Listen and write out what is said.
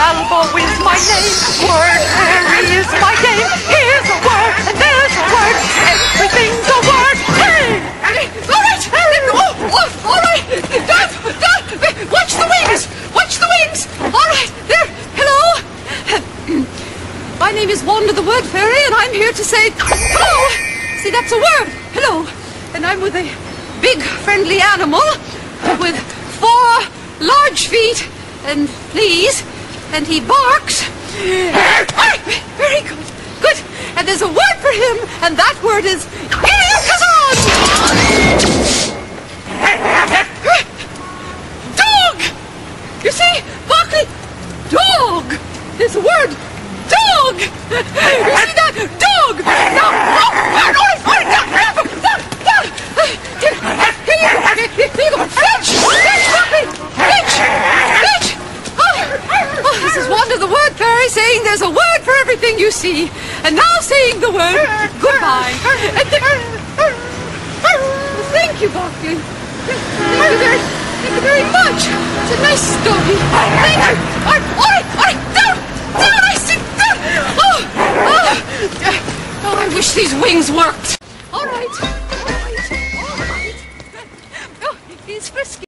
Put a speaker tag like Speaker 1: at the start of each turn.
Speaker 1: Falbo is my name. Word Fairy is my game. Here's a word and there's a word. Everything's a word. Hey!
Speaker 2: All right. Oh, oh, all right. Dove, Dove, watch the wings. Watch the wings. All right. There. Hello. My name is Wanda the Word Fairy, and I'm here to say hello. See, that's a word. Hello. And I'm with a big, friendly animal with four large feet and fleas, and he barks. Very good. Good. And there's a word for him, and that word is Kazan. Dog! You see, Barkley, dog! There's a word, dog! You see that? Dog! Now, oh, all right, all right, down, down, down, down. Here, here you go, here, here you go. Fetch, fetch, Barkley, fetch, fetch. Oh, oh, this is Wanda the Word Fairy saying there's a word for everything you see. And now saying the word goodbye. Thank you, Barkley. Thank you very, thank you very much. It's a nice story. Thank you. All right, all right, all right. Down, down, I down. Oh, oh, oh, I wish these wings worked. All right, all right, all right. Oh, he's frisky.